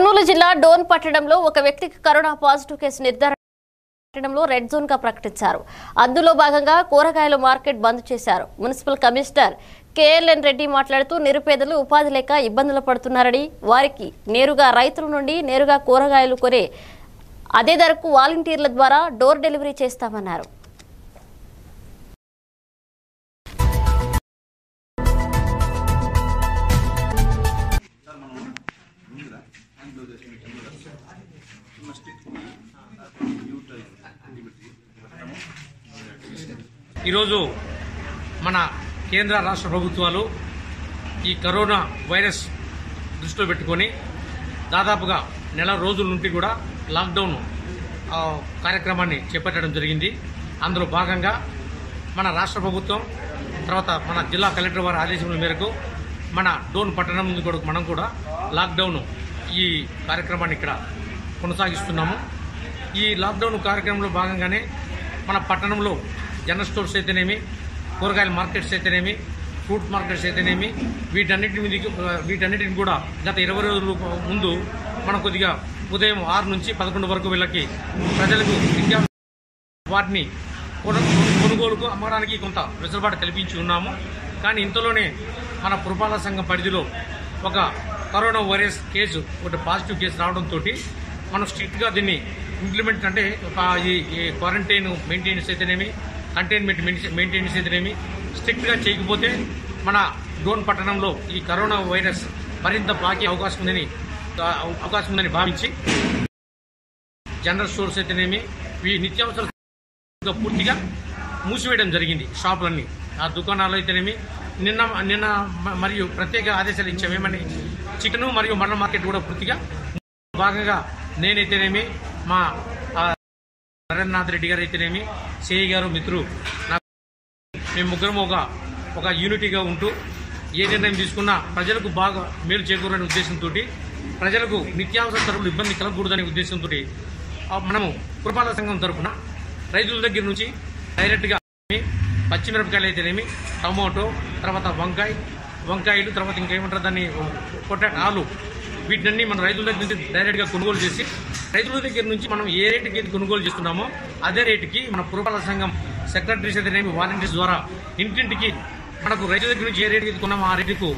కర్నూలు జిల్లా డోన్ పట్టణంలో ఒక వ్యక్తికి కరోనా పాజిటివ్ కేసు నిర్ధారణ పట్టణంలో రెడ్ జోన్గా ప్రకటించారు. అందులో భాగంగా కూరగాయల మార్కెట్ బంద్ చేశారు. మున్సిపల్ కమిషనర్ కేఎల్ఎన్ రెడ్డి మాట్లాడుతూ నిరుపేదలు ఉపాధి లేక ఇబ్బందులు పడుతున్నారని వారికి నేరుగా రైతుల నుండి నేరుగా కూరగాయలు కొనే అదే ధరకు వాలంటీర్ల ద్వారా డోర్ డెలివరీ చేస్తామన్నారు. ఈరోజు మన కేంద్ర రాష్ట్ర ప్రభుత్వాలు ఈ కరోనా వైరస్ దృష్టిలో పెట్టుకొని దాదాపుగా నెల రోజుల నుండి కూడా లాక్డౌన్ కార్యక్రమాన్ని చేపట్టడం జరిగింది. అందులో భాగంగా మన రాష్ట్ర ప్రభుత్వం తర్వాత మన జిల్లా కలెక్టర్ వారి ఆదేశముల మేరకు మన డోన్ పట్టణం నుండి కూడా మనం కూడా లాక్డౌన్ ఈ కార్యక్రమాన్ని ఇక్కడ కొనసాగిస్తున్నాము. ఈ లాక్డౌన్ కార్యక్రమంలో భాగంగానే మన పట్టణంలో జనరల్ స్టోర్స్ అయితేనేమి కూరగాయల మార్కెట్స్ అయితేనేమి ఫ్రూట్ మార్కెట్స్ అయితేనేమి వీటన్నిటి మీద వీటన్నిటిని కూడా గత ఇరవై రోజుల ముందు మనం కొద్దిగా ఉదయం ఆరు నుంచి పదకొండు వరకు వీళ్ళకి ప్రజలకు వాటిని కొనుగోలుకు అమ్మడానికి కొంత వెసులుబాటు కల్పించి ఉన్నాము. కానీ ఇంతలోనే మన పురపాలక సంఘం పరిధిలో ఒక కరోనా వైరస్ కేసు ఒకటి పాజిటివ్ కేసు రావడంతో మనం స్ట్రిక్ట్గా దీన్ని ఇంప్లిమెంట్ అంటే ఒక ఈ క్వారంటైన్ మెయింటెనెన్స్ అయితేనేమి కంటైన్మెంట్ మెయింటెనెన్స్ అయితేనేమి స్ట్రిక్ట్గా చేయకపోతే మన డోన్ పట్టణంలో ఈ కరోనా వైరస్ మరింత పాకే అవకాశం ఉందని అవకాశం ఉందని భావించి జనరల్ స్టోర్స్ అయితేనేమి ఈ నిత్యావసర పూర్తిగా మూసివేయడం జరిగింది. షాపులన్నీ ఆ దుకాణాలు అయితేనేమి నిన్న నిన్న మరియు ప్రత్యేక ఆదేశాలు ఇచ్చామేమని చికెన్ మరియు మటన్ మార్కెట్ కూడా పూర్తిగా భాగంగా నేనైతేనేమి మా నరేంద్రనాథ్ రెడ్డి గారు అయితేనేమి సిఐ గారు మిత్రులు మేము ముగ్గురం ఒక ఒక యూనిటీగా ఉంటూ ఏ నిర్ణయం తీసుకున్నా ప్రజలకు బాగా మేలు చేకూరనే ఉద్దేశంతో ప్రజలకు నిత్యావసర సరుకులు ఇబ్బంది కలగకూడదనే ఉద్దేశంతో మనము పురపాలక సంఘం తరఫున రైతుల దగ్గర నుంచి డైరెక్ట్గా పచ్చిమిరపకాయలు అయితేనేమి టమాటో తర్వాత వంకాయ వంకాయలు తర్వాత ఇంకేమంటారు దాన్ని పొటాటో ఆలు వీటిని మన రైతుల దగ్గర నుంచి డైరెక్ట్గా కొనుగోలు చేసి రైతుల దగ్గర నుంచి మనం ఏ రేటుకి అయితే కొనుగోలు చేస్తున్నామో అదే రేటుకి మన పురపాలక సంఘం సెక్రటరీస్ అయితేనేమి వాలంటీర్స్ ద్వారా ఇంటింటికి మనకు రైతుల దగ్గర నుంచి ఏ రేటుకి అయితే కొన్నామో ఆ రేటుకు